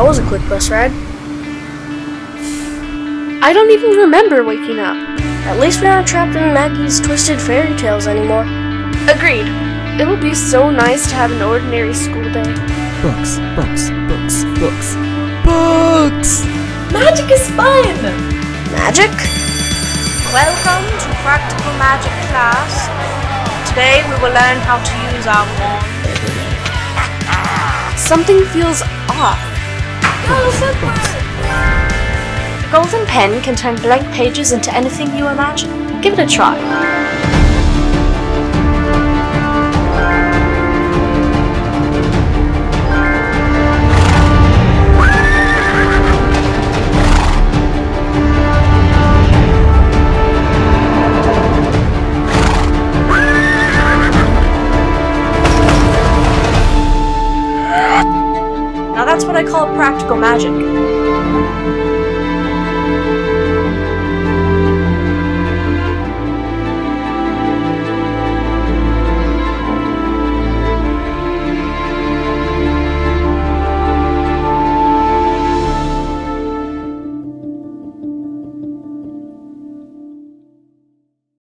That was a quick bus ride. I don't even remember waking up. At least we aren't trapped in Maggie's twisted fairy tales anymore. Agreed. It'll be so nice to have an ordinary school day. Books, books, books, books, books! Magic is fun! Magic? Welcome to Practical Magic class. Today we will learn how to use our wand. Something feels off. The golden pen can turn blank pages into anything you imagine. Give it a try. Now that's what I call practical magic.